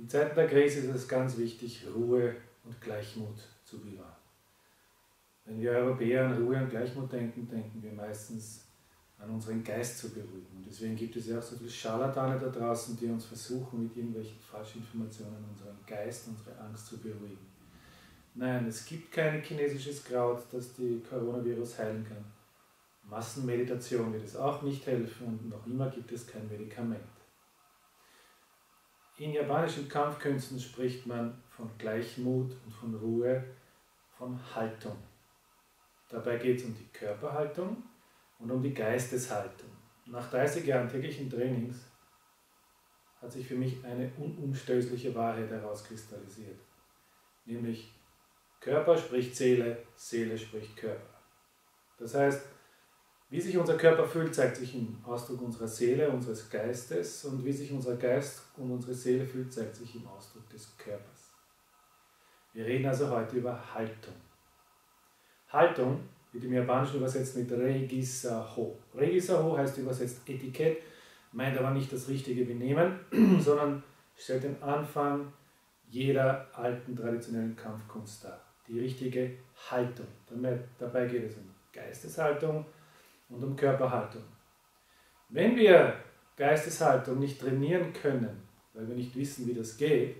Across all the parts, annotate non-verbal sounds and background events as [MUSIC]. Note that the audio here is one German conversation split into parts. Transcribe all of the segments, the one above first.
In Zeiten der Krise ist es ganz wichtig, Ruhe und Gleichmut zu bewahren. Wenn wir Europäer an Ruhe und Gleichmut denken, denken wir meistens an unseren Geist zu beruhigen. Und deswegen gibt es ja auch so viele Scharlatane da draußen, die uns versuchen, mit irgendwelchen Falschinformationen unseren Geist, unsere Angst zu beruhigen. Nein, es gibt kein chinesisches Kraut, das die Coronavirus heilen kann. Massenmeditation wird es auch nicht helfen und noch immer gibt es kein Medikament. In japanischen Kampfkünsten spricht man von Gleichmut und von Ruhe, von Haltung. Dabei geht es um die Körperhaltung und um die Geisteshaltung. Nach 30 Jahren täglichen Trainings hat sich für mich eine unumstößliche Wahrheit herauskristallisiert. Nämlich Körper spricht Seele, Seele spricht Körper. Das heißt, wie sich unser Körper fühlt, zeigt sich im Ausdruck unserer Seele, unseres Geistes und wie sich unser Geist und unsere Seele fühlt, zeigt sich im Ausdruck des Körpers. Wir reden also heute über Haltung. Haltung wird im Japanischen übersetzt mit Regisaho. Regisaho heißt übersetzt Etikett, meint aber nicht das richtige Benehmen, [CLEARS THROAT] sondern stellt den Anfang jeder alten traditionellen Kampfkunst dar. Die richtige Haltung. Dabei geht es um Geisteshaltung und um Körperhaltung. Wenn wir Geisteshaltung nicht trainieren können, weil wir nicht wissen, wie das geht,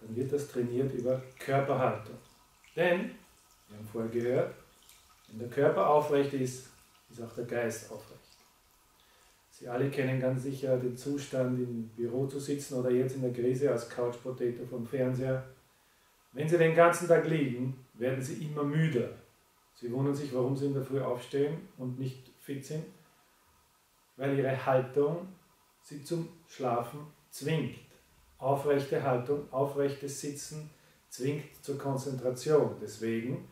dann wird das trainiert über Körperhaltung. Denn, wir haben vorher gehört, wenn der Körper aufrecht ist, ist auch der Geist aufrecht. Sie alle kennen ganz sicher den Zustand, im Büro zu sitzen oder jetzt in der Krise als Couch Potato vom Fernseher. Wenn Sie den ganzen Tag liegen, werden Sie immer müder. Sie wundern sich, warum Sie in der Früh aufstehen und nicht fit sind, weil Ihre Haltung Sie zum Schlafen zwingt. Aufrechte Haltung, aufrechtes Sitzen zwingt zur Konzentration. Deswegen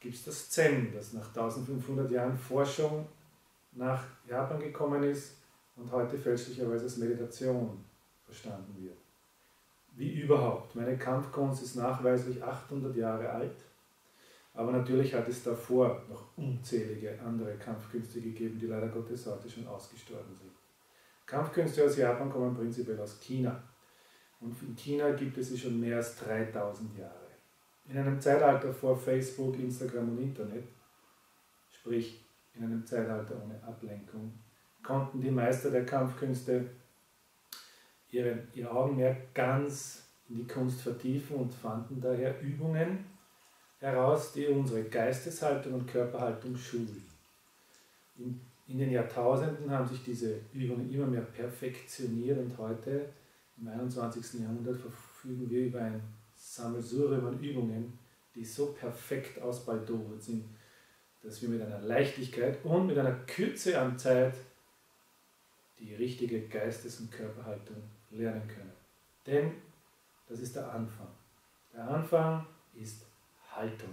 gibt es das Zen, das nach 1500 Jahren Forschung nach Japan gekommen ist und heute fälschlicherweise als Meditation verstanden wird. Wie überhaupt. Meine Kampfkunst ist nachweislich 800 Jahre alt, aber natürlich hat es davor noch unzählige andere Kampfkünste gegeben, die leider Gottes heute schon ausgestorben sind. Kampfkünste aus Japan kommen prinzipiell aus China. Und in China gibt es sie schon mehr als 3000 Jahre. In einem Zeitalter vor Facebook, Instagram und Internet, sprich in einem Zeitalter ohne Ablenkung, konnten die Meister der Kampfkünste ihre, ihr Augenmerk ganz in die Kunst vertiefen und fanden daher Übungen heraus, die unsere Geisteshaltung und Körperhaltung schulen. In, in den Jahrtausenden haben sich diese Übungen immer mehr perfektioniert und heute, im 21. Jahrhundert, verfügen wir über ein Sammelsurium an Übungen, die so perfekt ausbaldowert sind, dass wir mit einer Leichtigkeit und mit einer Kürze an Zeit die richtige Geistes- und Körperhaltung lernen können. Denn das ist der Anfang. Der Anfang ist Haltung.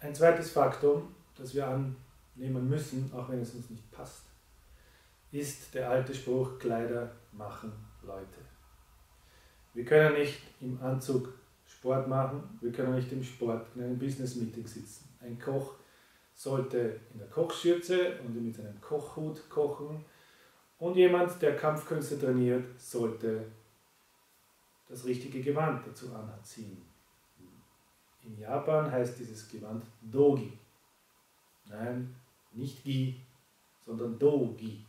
Ein zweites Faktum, das wir annehmen müssen, auch wenn es uns nicht passt, ist der alte Spruch, Kleider machen Leute. Wir können nicht im Anzug Sport machen, wir können nicht im Sport in einem Business-Meeting sitzen. Ein Koch sollte in der Kochschürze und mit einem Kochhut kochen und jemand, der Kampfkünste trainiert, sollte das richtige Gewand dazu anziehen. In Japan heißt dieses Gewand Dogi. Nein, nicht Gi, sondern Dogi.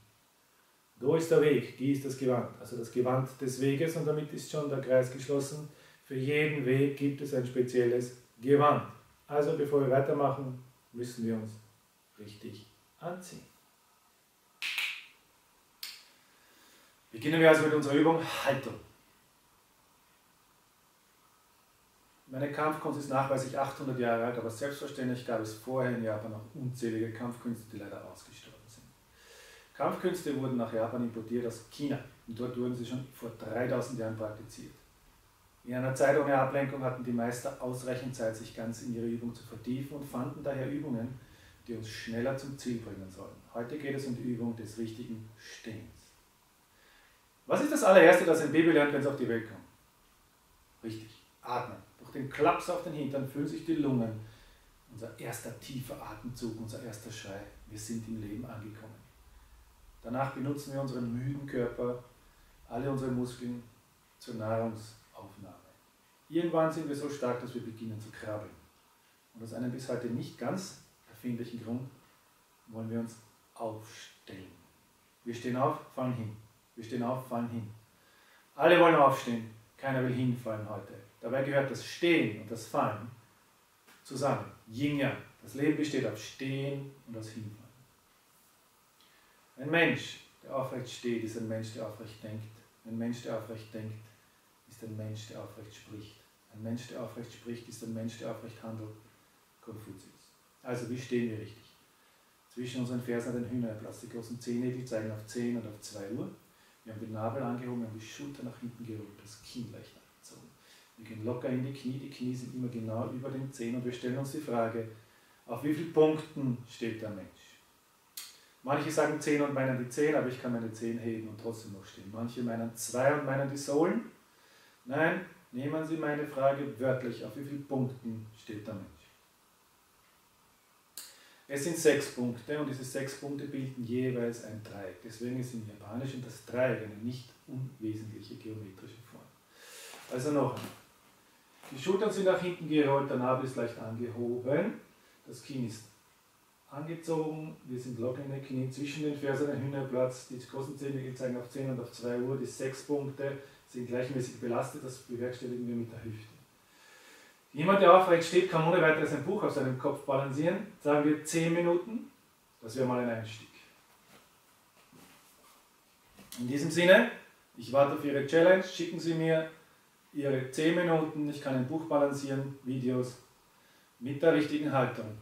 Do ist der Weg, Gi ist das Gewand, also das Gewand des Weges und damit ist schon der Kreis geschlossen. Für jeden Weg gibt es ein spezielles Gewand. Also bevor wir weitermachen, müssen wir uns richtig anziehen. Beginnen wir also mit unserer Übung Haltung. Meine Kampfkunst ist nachweislich 800 Jahre alt, aber selbstverständlich gab es vorher in Japan noch unzählige Kampfkünste, die leider ausgestorben Kampfkünste wurden nach Japan importiert aus China und dort wurden sie schon vor 3000 Jahren praktiziert. In einer Zeit ohne Ablenkung hatten die Meister ausreichend Zeit, sich ganz in ihre Übung zu vertiefen und fanden daher Übungen, die uns schneller zum Ziel bringen sollen. Heute geht es um die Übung des richtigen Stehens. Was ist das allererste, das ein Baby lernt, wenn es auf die Welt kommt? Richtig, atmen. Den Klaps auf den Hintern füllen sich die Lungen. Unser erster tiefer Atemzug, unser erster Schrei. Wir sind im Leben angekommen. Danach benutzen wir unseren müden Körper, alle unsere Muskeln, zur Nahrungsaufnahme. Irgendwann sind wir so stark, dass wir beginnen zu krabbeln. Und aus einem bis heute nicht ganz erfindlichen Grund wollen wir uns aufstellen. Wir stehen auf, fallen hin. Wir stehen auf, fallen hin. Alle wollen aufstehen, keiner will hinfallen heute. Dabei gehört das Stehen und das Fallen zusammen. Yin Yang. Das Leben besteht auf Stehen und aus Hinfallen. Ein Mensch, der aufrecht steht, ist ein Mensch, der aufrecht denkt. Ein Mensch, der aufrecht denkt, ist ein Mensch, der aufrecht spricht. Ein Mensch, der aufrecht spricht, ist ein Mensch, der aufrecht handelt. Konfuzius. Also, wie stehen wir richtig? Zwischen unseren Fersen den Hühnerplatz. Die großen Zähne, die zeigen auf 10 und auf 2 Uhr. Wir haben den Nabel angehoben, wir haben die Schulter nach hinten gerollt, das Kinn leicht nachgezogen. Wir gehen locker in die Knie, die Knie sind immer genau über den Zehen und wir stellen uns die Frage, auf wie vielen Punkten steht der Mensch? Manche sagen 10 und meinen die 10, aber ich kann meine 10 heben und trotzdem noch stehen. Manche meinen 2 und meinen die Sohlen. Nein, nehmen Sie meine Frage wörtlich, auf wie vielen Punkten steht der Mensch? Es sind sechs Punkte und diese sechs Punkte bilden jeweils ein Dreieck. Deswegen ist im Japanischen das Dreieck eine nicht unwesentliche geometrische Form. Also noch einmal. Die Schultern sind nach hinten gerollt, der Nabel ist leicht angehoben, das Kinn ist angezogen, wir sind locker in den Knien zwischen den Fersen ein Hühnerplatz, die großen Zähne zeigen auf 10 und auf 2 Uhr, die sechs Punkte sind gleichmäßig belastet, das bewerkstelligen wir mit der Hüfte. Jemand, der aufrecht steht, kann ohne weiteres ein Buch auf seinem Kopf balancieren. Sagen wir 10 Minuten. Das wäre mal ein Einstieg. In diesem Sinne, ich warte auf Ihre Challenge. Schicken Sie mir Ihre 10 Minuten. Ich kann ein Buch balancieren, Videos mit der richtigen Haltung.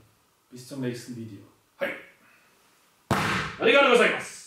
Bis zum nächsten Video. Hi! Arigato gozaimasu!